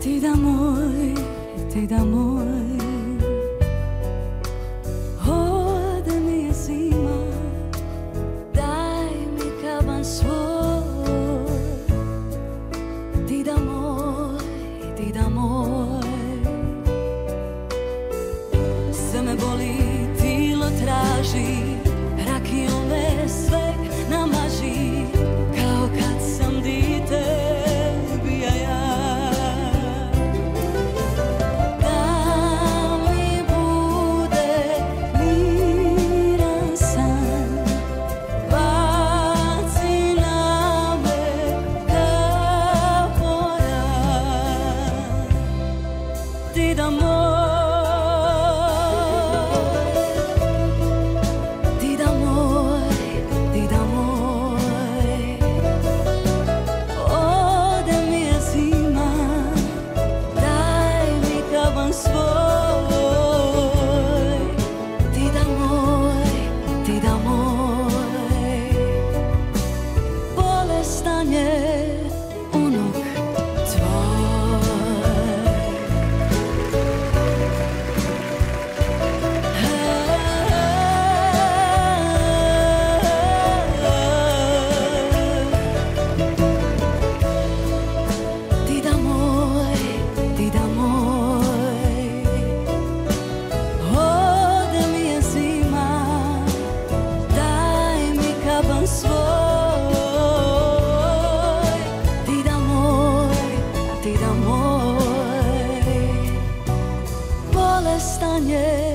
te d'amor, te d'amor. me boli, tilo traži Rakiju me sve namaži Kao kad sam dite bija ja Da mi bude miran san Baci na me kao Ti da moj stanie.